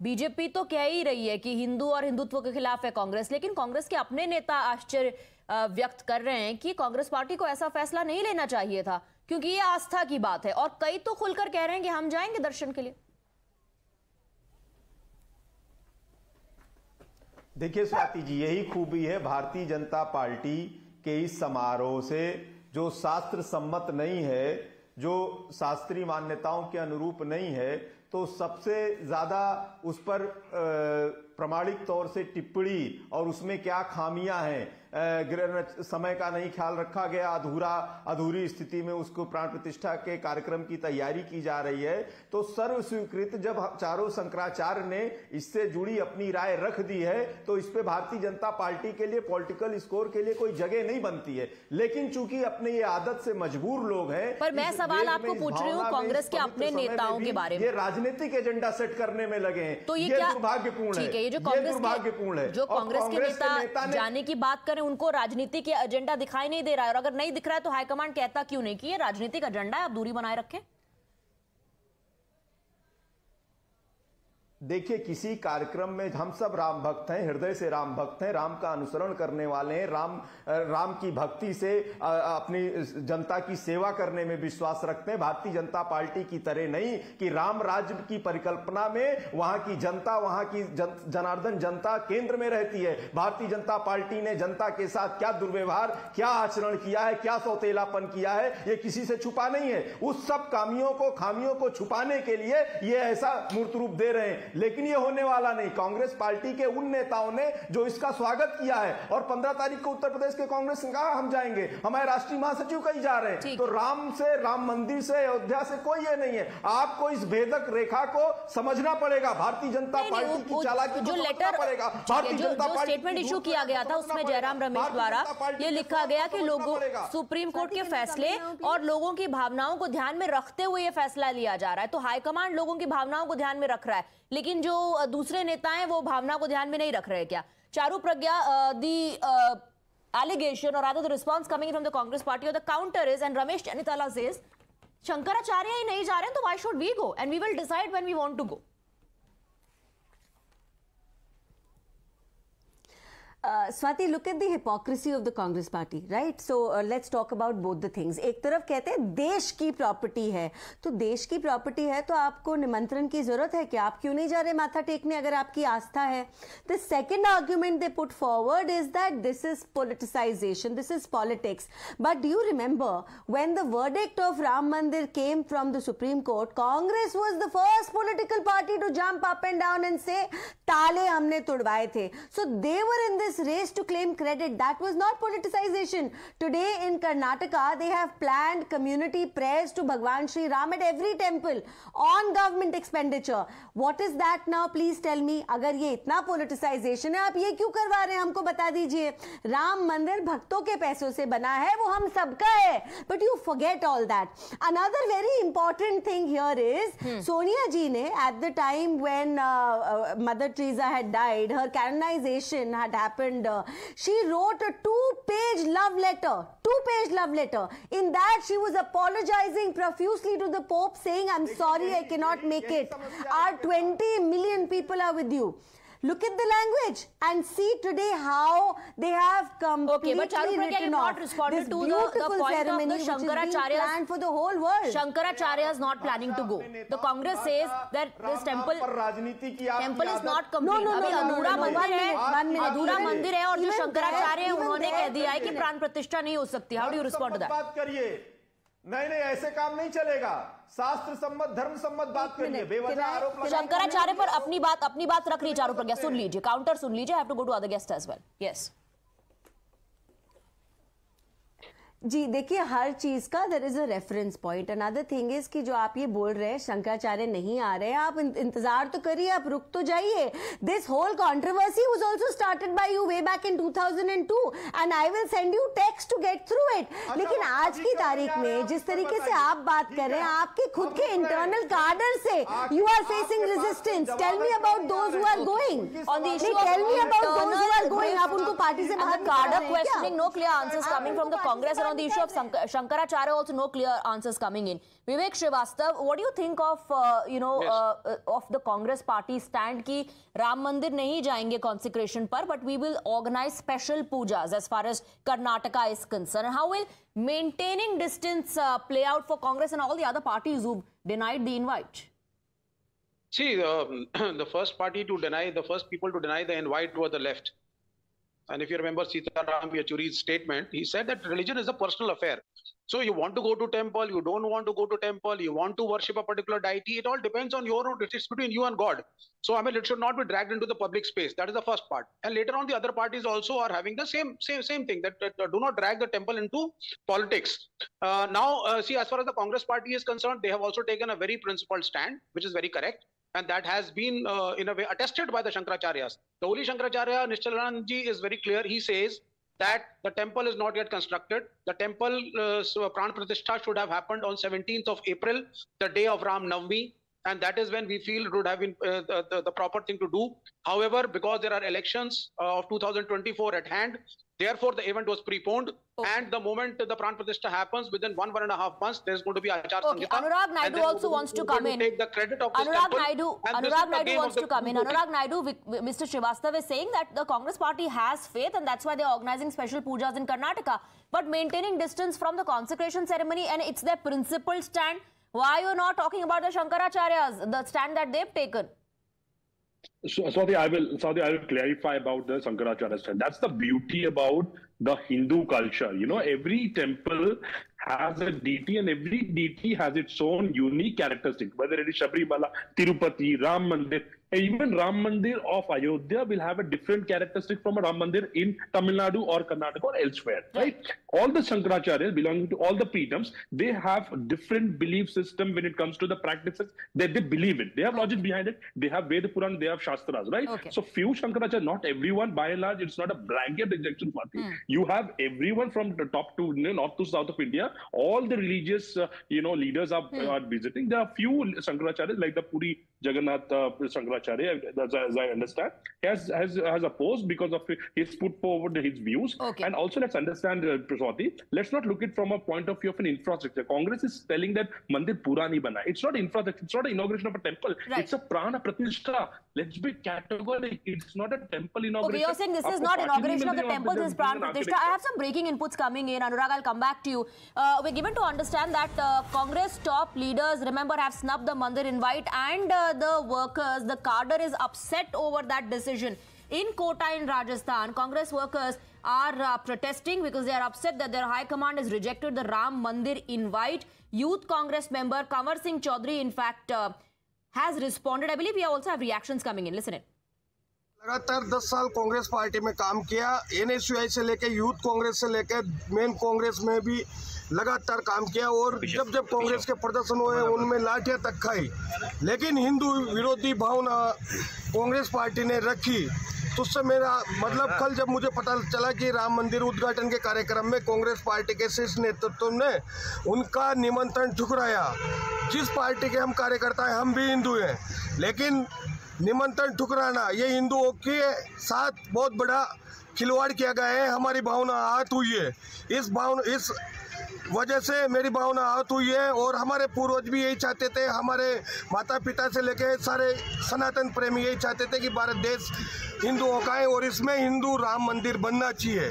BJP तो कह ही रही है कि हिंदू और हिंदुत्व के खिलाफ है कांग्रेस, लेकिन कांग्रेस के अपने नेता आश्चर्य व्यक्त कर रहे हैं कि कांग्रेस पार्टी को ऐसा फैसला नहीं लेना चाहिए था, क्योंकि ये आस्था की बात है। और कई तो खुलकर कह रहे हैं कि हम जाएँगे दर्शन के लिए। देखिए स्वाति जी, यही खूबी है भारतीय जनता पार्टी के इस समारोह से, जो शास्त्र सम्मत नहीं है, जो शास्त्रीय मान्यताओं के अनुरूप नहीं है तो सबसे ज़्यादा उस पर प्रमाणिक तौर से टिप्पणी और उसमें क्या खामियाँ हैं? समय का नहीं ख्याल रखा गया अधूरा अधूरी स्थिति में उसको प्राण प्रतिष्ठा के कार्यक्रम की तैयारी की जा रही है। तो सर्व स्वीकृत जब चारों शंकराचार्य ने इससे जुड़ी अपनी राय रख दी है तो इस पे भारतीय जनता पार्टी के लिए पॉलिटिकल स्कोर के लिए कोई जगह नहीं बनती है। लेकिन चूँकि अपने ये आदत से मजबूर लोग हैं पर मैं सवाल आपको पूछ रही हूँ कांग्रेस के अपने नेताओं के बारे में। ये राजनीतिक एजेंडा सेट करने में लगे हैं। तो ये, ये दुर्भाग्यपूर्ण है। ये जो कांग्रेस है। जो कांग्रेस के नेता जाने की बात करें उनको राजनीति के एजेंडा दिखाई नहीं दे रहा है। और अगर नहीं दिख रहा है तो हाईकमांड कहता क्यों नहीं कि ये राजनीतिक एजेंडा है आप दूरी बनाए रखें। देखिए किसी कार्यक्रम में हम सब राम भक्त हैं हृदय से राम भक्त हैं राम का अनुसरण करने वाले हैं राम राम की भक्ति से अपनी जनता की सेवा करने में विश्वास रखते हैं। भारतीय जनता पार्टी की तरह नहीं कि राम राज्य की परिकल्पना में वहाँ की जनता वहाँ की जन, जनार्दन जनता केंद्र में रहती है। भारतीय जनता पार्टी ने जनता के साथ क्या दुर्व्यवहार क्या आचरण किया है क्या सौतेलापन किया है ये किसी से छुपा नहीं है। उस सब कामियों को खामियों को छुपाने के लिए ये ऐसा मूर्त रूप दे रहे हैं। लेकिन ये होने वाला नहीं। कांग्रेस पार्टी के उन नेताओं ने जो इसका स्वागत किया है और पंद्रह तारीख को उत्तर प्रदेश के कांग्रेस ने कहा हम जाएँगे। हमारे राष्ट्रीय महासचिव कहीं जा रहे हैं। तो राम से राम मंदिर से अयोध्या से कोई ये नहीं है। आपको इस भेदक रेखा को समझना पड़ेगा। भारतीय जनता पार्टी की चालाकी जो लेटर पड़ेगा। Bharatiya Janata party statement issue किया गया था उसमें जयराम रमेश द्वारा ये लिखा गया कि लोगों सुप्रीम कोर्ट के फैसले और लोगों की भावनाओं को ध्यान में रखते हुए ये फैसला लिया जा रहा है। तो हाईकमांड लोगों की भावनाओं को ध्यान में रख रहा है। लेकिन जो दूसरे नेता हैं, वो भावना को ध्यान में नहीं रख रहे क्या? चारू प्रज्ञा दी एलिगेशन और other the response coming from the Congress party और the counter is and Ramesh Chennithala Shankaracharya ही नहीं जा रहे हैं तो why should we go and we will decide when we want to go Uh, Swati, look at the hypocrisy of the Congress party, right? So uh, let's talk about both the things. एक तरफ़ कहते हैं देश की property है तो देश की प्रॉपर्टी है तो आपको निमंत्रण की ज़रूरत है कि आप क्यों नहीं जा रहे माथा टेकने अगर आपकी आस्था है the second argument they put forward is that this is politicisation this is politics but do you remember when the verdict of Ram Mandir came from the supreme court Congress was the first political party to jump up and down and say ताले हमने तुड़वाए थे so they were in this race to claim credit. That was not politicization. Today in Karnataka, they have planned community prayers to Bhagwan Sri Ram at every temple on government expenditure. What is that now? Please tell me. अगर ये इतना politicization है आप ये क्यों करवा रहे हैं हमको बता दीजिए राम मंदिर भक्तों के पैसों से बना है वो हम सबका है but you forget all that another very important thing here is Sonia ji ने at the time when Mother Teresa had died her canonisation had happened happened. Uh, she wrote a two-page love letter. Two-page love letter. In that, she was apologizing profusely to the Pope, saying, "I'm sorry, I cannot make it. Our 20 million people are with you." Look at the language and see today how they have completely okay, but Charu written not responded this to the, the point ceremony of the Shankaracharya planned for the whole world. Shankaracharya is not planning to go. The Congress says that this temple temple is not complete. No, no, no, अधूरा मंदिर है अधूरा मंदिर है और जो शंकराचार्य उन्होंने कह दिया है कि प्राण प्रतिष्ठा नहीं हो सकती how do you respond to that बात करिए नहीं नहीं ऐसे काम नहीं चलेगा। शास्त्र सम्मत धर्म सम्मत बात करिए। बेवजह आरोप शंकराचार्य पर अपनी बात अपनी बात रख रही चारों प्रज्ञा सुन लीजिए काउंटर सुन लीजिए have to go to other guest as well yes जी देखिए हर चीज़ का there is a reference point another thing is कि जो आप ये बोल रहे हैं शंकराचार्य नहीं आ रहे हैं आप इंतज़ार तो करिए आप रुक तो जाइए. This whole controversy was also started by you way back in 2002 and I will send you text to get through it लेकिन आज की तारीख में जिस तरीके से आप बात कर रहे हैं। आपके खुद के इंटरनल कार्डर से you are facing resistance tell me about those who are going on the issue tell me about those who are going आप उनको पार्टी से बाहर cadre questioning no clear answers coming from the Congress on the issue of Shankaracharya, also no clear answers coming in. Vivek Srivastav, what do you think of, uh, you know, yes. uh, of the Congress party stand ki Ram Mandir nahi jayenge consecration par, but we will organize special pujas as far as Karnataka is concerned. How will maintaining distance uh, play out for Congress and all the other parties who denied the invite? See, um, the first party to deny, the first people to deny the invite were the left. And if you remember Sitaram Yechury's statement, he said that religion is a personal affair. So you want to go to temple, you don't want to go to temple, you want to worship a particular deity. It all depends on your own. It's between you and God. So I mean, it should not be dragged into the public space. That is the first part. And later on, the other parties also are having the same same same thing that, that do not drag the temple into politics. Uh, now, uh, see, as far as the Congress party is concerned, they have also taken a very principled stand, which is very correct and that has been uh, in a way attested by the Shankaracharyas. The holy Shankaracharya Nishchalananji is very clear. He says that the temple is not yet constructed. The temple uh, so Pran Pratishtha should have happened on 17th of April, the day of Ram Navami, and that is when we feel it would have been uh, the, the, the, proper thing to do. However, because there are elections uh, of 2024 at hand, Therefore, the event was preponed, okay. and the moment the Pran Pratishtha happens, within one one and a half months, there's going to be Achar okay. Sanghita. Anurag Naidu also wants to come in. Take the credit of Anurag this Naidu. Anurag Naidu wants to come in. Anurag Naidu, Mr. Srivastav is saying that the Congress party has faith, and that's why they're organizing special pujas in Karnataka, but maintaining distance from the consecration ceremony, and it's their principled stand. Why are you not talking about the Shankaracharyas, the stand that they've taken? So, Saudi, I will Saudi, I will clarify about the Shankaracharya stand. That's the beauty about the Hindu culture. You know, every temple has a deity and every deity has its own unique characteristic, whether it is Shabri Bala, Tirupati, Ram Mandir, even Ram Mandir of Ayodhya will have a different characteristic from a Ram Mandir in Tamil Nadu or Karnataka or elsewhere, right? All the Shankaracharyas belonging to all the Peetams, they have different belief system when it comes to the practices that they believe in. They have logic behind it. They have Veda Puran, they have Shastras, right? Okay. So few Shankaracharya, not everyone, by and large, it's not a blanket rejection party. Mm. You have everyone from the top to you know, north to south of India. All the religious, uh, you know, leaders are, mm. are visiting. There are few Shankaracharyas like the Puri Jagannath uh, Shankaracharya, as, as, I understand, has, has has opposed because of he's put forward his views. Okay. And also, let's understand, uh, Praswati, let's not look it from a point of view of an infrastructure. Congress is telling that Mandir Purani Bana. It's not infrastructure. It's not an inauguration of a temple. Right. It's a Prana Pratishtha. Let's be categorical. It's not a temple inauguration. Okay, you're saying this is not inauguration of the temple. This is Prana Pratishtha. I have some breaking inputs coming in. Anurag, I'll come back to you. Uh, we're given to understand that uh, Congress top leaders, remember, have snubbed the Mandir invite and uh, the workers, the cadre is upset over that decision. In Kota in Rajasthan, Congress workers are uh, protesting because they are upset that their high command has rejected the Ram Mandir invite. Youth Congress member Kamar Singh Chaudhary, in fact, uh, has responded. I believe we also have reactions coming in. Listen in. लगातार 10 साल Congress party में काम किया NSUI से लेकर youth Congress से लेकर main Congress में भी लगातार काम किया और जब जब कांग्रेस के प्रदर्शन हुए, उनमें लाठियाँ तक खाई। लेकिन हिंदू विरोधी भावना कांग्रेस पार्टी ने रखी। तो उससे मेरा मतलब कल जब मुझे पता चला कि राम मंदिर उद्घाटन के कार्यक्रम में कांग्रेस पार्टी के शीर्ष नेतृत्व ने उनका निमंत्रण ठुकराया। जिस पार्टी के हम कार्यकर्ता हैं, हम भी हिंदू हैं। लेकिन निमंत्रण ठुकराना। ये हिंदुओं के साथ बहुत बड़ा खिलवाड़ किया गया है। हमारी भावना आहत हुई है। इस भावना, इस वजह से मेरी भावना आहत हुई है और हमारे पूर्वज भी यही चाहते थे। हमारे माता पिता से लेके सारे सनातन प्रेमी यही चाहते थे कि भारत देश हिंदुओं का है और इसमें हिंदू राम मंदिर बनना चाहिए।